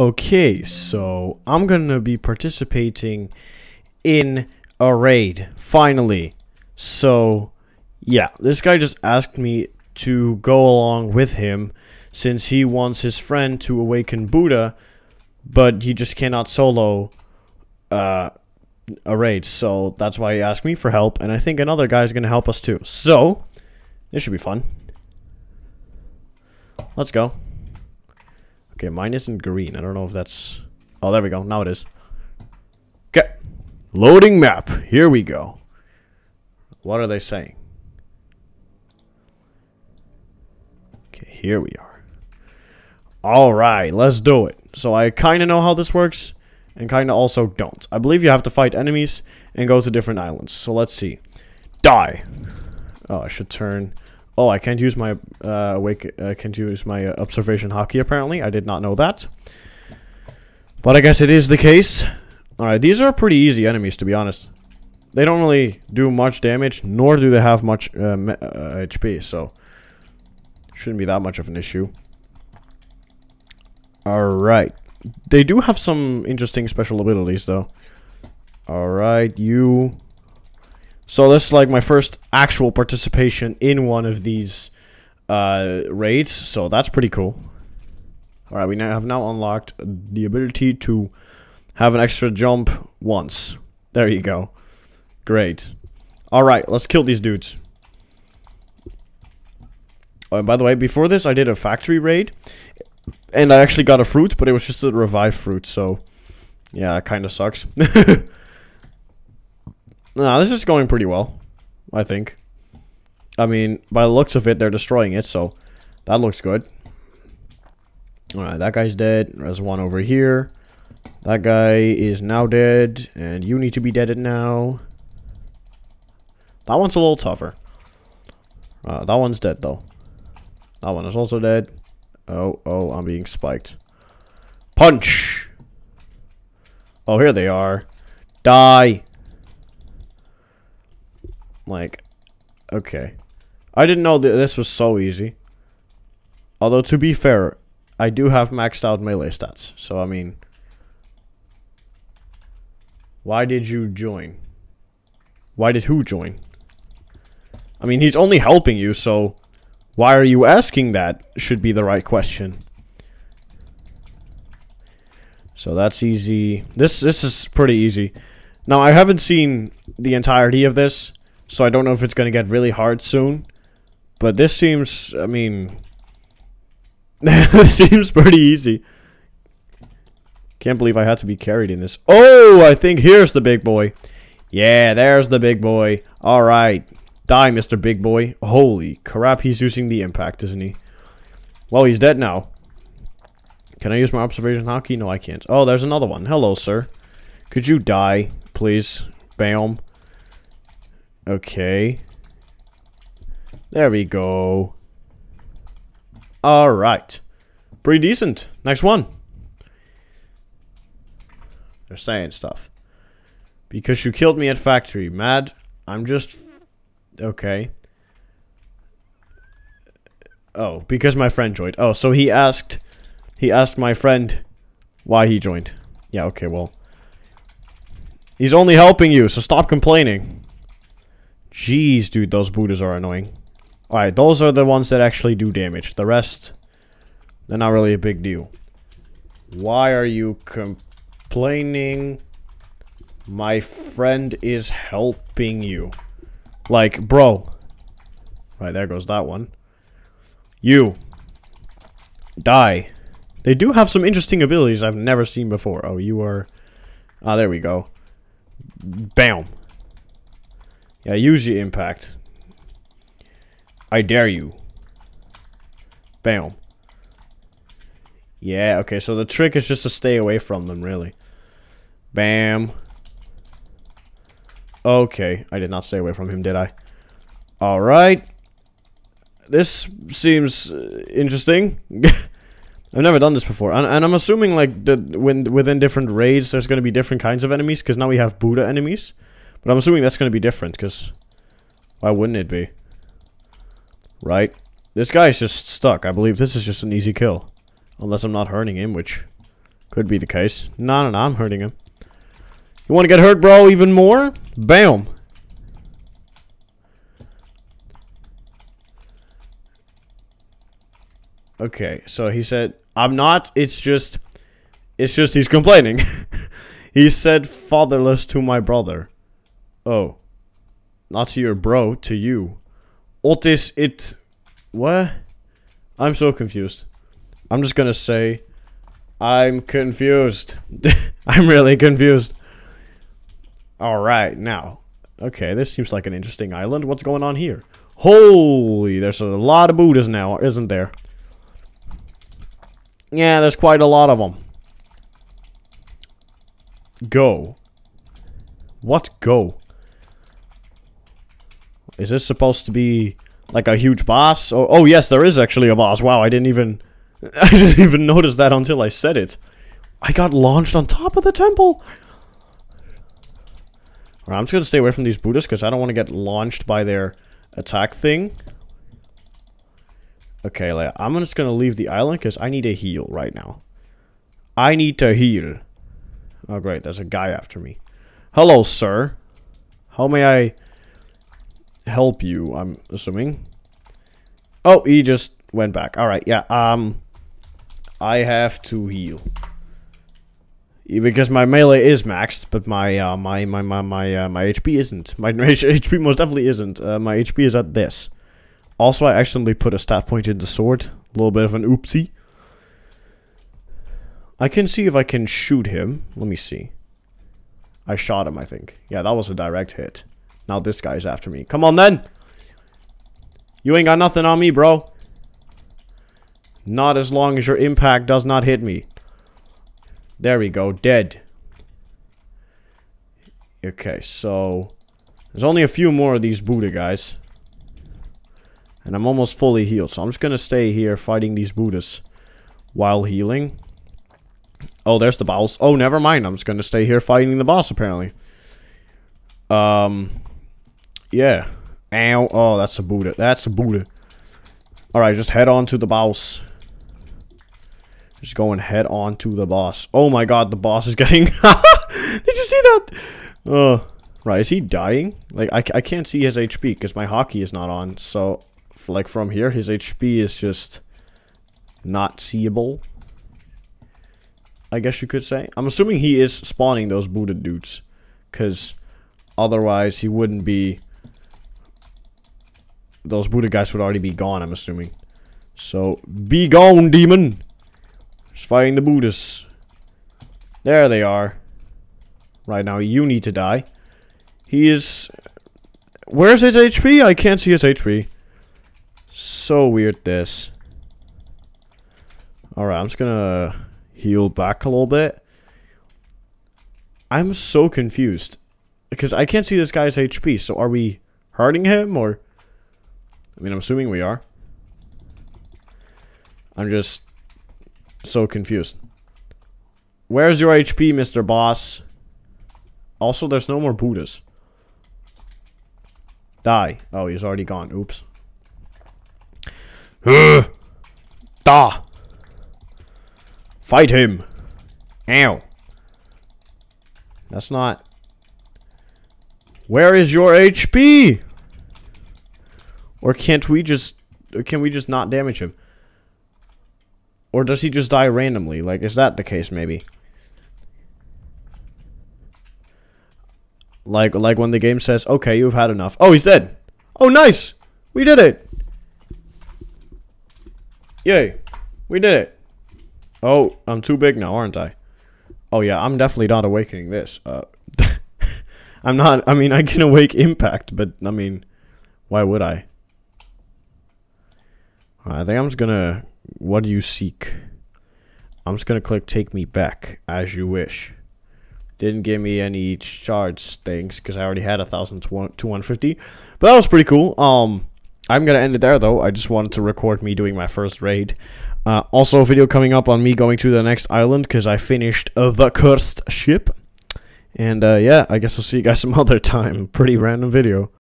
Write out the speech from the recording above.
Okay, so I'm gonna be participating in a raid, finally. So, yeah, this guy just asked me to go along with him since he wants his friend to awaken Buddha, but he just cannot solo uh, a raid. So that's why he asked me for help, and I think another guy is gonna help us too. So, this should be fun. Let's go. Okay, mine isn't green. I don't know if that's... Oh, there we go. Now it is. Okay. Loading map. Here we go. What are they saying? Okay, here we are. Alright, let's do it. So I kind of know how this works, and kind of also don't. I believe you have to fight enemies and go to different islands. So let's see. Die. Oh, I should turn... Oh, I can't use my uh, wake. I can't use my uh, observation Haki. Apparently, I did not know that. But I guess it is the case. All right, these are pretty easy enemies to be honest. They don't really do much damage, nor do they have much uh, HP, uh, so shouldn't be that much of an issue. All right, they do have some interesting special abilities though. All right, you so this is like my first actual participation in one of these uh, raids, so that's pretty cool. Alright, we now have now unlocked the ability to have an extra jump once. There you go. Great. Alright, let's kill these dudes. Oh, and by the way, before this, I did a factory raid. And I actually got a fruit, but it was just a revived fruit, so... Yeah, it kind of sucks. Nah, this is going pretty well. I think. I mean, by the looks of it, they're destroying it, so that looks good. Alright, that guy's dead. There's one over here. That guy is now dead, and you need to be dead now. That one's a little tougher. Uh, that one's dead, though. That one is also dead. Oh, oh, I'm being spiked. Punch! Oh, here they are. Die! Like, okay. I didn't know that this was so easy. Although, to be fair, I do have maxed out melee stats. So, I mean... Why did you join? Why did who join? I mean, he's only helping you, so... Why are you asking that? Should be the right question. So that's easy. This this is pretty easy. Now, I haven't seen the entirety of this. So I don't know if it's going to get really hard soon. But this seems, I mean... this seems pretty easy. Can't believe I had to be carried in this. Oh, I think here's the big boy. Yeah, there's the big boy. Alright. Die, Mr. Big Boy. Holy crap, he's using the impact, isn't he? Well, he's dead now. Can I use my observation Haki? No, I can't. Oh, there's another one. Hello, sir. Could you die, please? Bam. Okay. There we go. Alright. Pretty decent. Next one. They're saying stuff. Because you killed me at factory. Mad. I'm just... Okay. Oh, because my friend joined. Oh, so he asked... He asked my friend why he joined. Yeah, okay, well. He's only helping you, so stop complaining. Jeez, dude, those Buddhas are annoying. Alright, those are the ones that actually do damage. The rest, they're not really a big deal. Why are you complaining? My friend is helping you. Like, bro. Right, there goes that one. You. Die. They do have some interesting abilities I've never seen before. Oh, you are... Ah, there we go. Bam. Yeah, use your impact. I dare you. Bam. Yeah, okay, so the trick is just to stay away from them, really. Bam. Okay, I did not stay away from him, did I? Alright. This seems uh, interesting. I've never done this before. And, and I'm assuming, like, that when within different raids, there's going to be different kinds of enemies, because now we have Buddha enemies. But I'm assuming that's going to be different, because why wouldn't it be? Right? This guy is just stuck. I believe this is just an easy kill. Unless I'm not hurting him, which Could be the case. No, no, no, I'm hurting him. You want to get hurt, bro, even more? Bam. Okay, so he said, I'm not, it's just, it's just he's complaining. he said fatherless to my brother. Oh. Not to your bro, to you. Otis, it, what? I'm so confused. I'm just gonna say, I'm confused. I'm really confused. Alright, now. Okay, this seems like an interesting island. What's going on here? Holy, there's a lot of Buddhas now, isn't there? Yeah, there's quite a lot of them. Go. What go? Is this supposed to be like a huge boss? Oh, oh yes, there is actually a boss. Wow, I didn't even... I didn't even notice that until I said it. I got launched on top of the temple. Right, I'm just going to stay away from these Buddhists because I don't want to get launched by their attack thing. Okay, like, I'm just gonna leave the island because I need a heal right now. I need to heal. Oh, great. There's a guy after me. Hello, sir. How may I help you, I'm assuming? Oh, he just went back. Alright, yeah. Um, I have to heal. Because my melee is maxed, but my uh, my my my my uh, my HP isn't. My HP most definitely isn't. Uh, my HP is at this. Also, I accidentally put a stat point in the sword. A little bit of an oopsie. I can see if I can shoot him. Let me see. I shot him, I think. Yeah, that was a direct hit. Now this guy's after me. Come on, then! You ain't got nothing on me, bro. Not as long as your impact does not hit me. There we go. Dead. Okay, so... There's only a few more of these Buddha guys. And I'm almost fully healed. So I'm just going to stay here fighting these Buddhas while healing. Oh, there's the boss. Oh, never mind. I'm just going to stay here fighting the boss, apparently. Um, yeah. Ow. Oh, that's a Buddha. That's a Buddha. Alright, just head on to the boss. Just going head on to the boss. Oh my god, the boss is getting... Did you see that? Oh, right. Is he dying? Like, I, I can't see his HP because my Haki is not on. So, like from here, his HP is just not seeable. I guess you could say. I'm assuming he is spawning those Buddha dudes. Because otherwise he wouldn't be... Those Buddha guys would already be gone, I'm assuming. So, be gone, demon! Just fighting the Buddhas. There they are. Right now, you need to die. He is... Where's his HP? I can't see his HP. So weird this. Alright, I'm just gonna heal back a little bit. I'm so confused. Because I can't see this guy's HP, so are we hurting him, or... I mean, I'm assuming we are. I'm just so confused. Where's your HP, Mr. Boss? Also, there's no more Buddhas. Die. Oh, he's already gone. Oops. Da! Fight him! Ow! That's not... Where is your HP? Or can't we just... Or can we just not damage him? Or does he just die randomly? Like, is that the case, maybe? Like, like when the game says, okay, you've had enough. Oh, he's dead! Oh, nice! We did it! Yay. We did it. Oh, I'm too big now, aren't I? Oh yeah, I'm definitely not awakening this. Uh, I'm not, I mean, I can awake impact, but, I mean, why would I? I think I'm just gonna, what do you seek? I'm just gonna click take me back, as you wish. Didn't give me any shards things, because I already had a thousand two hundred fifty. But that was pretty cool. Um, I'm to end it there, though. I just wanted to record me doing my first raid. Uh, also, a video coming up on me going to the next island, because I finished uh, the cursed ship. And, uh, yeah, I guess I'll see you guys some other time. Pretty random video.